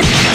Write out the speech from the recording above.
Let's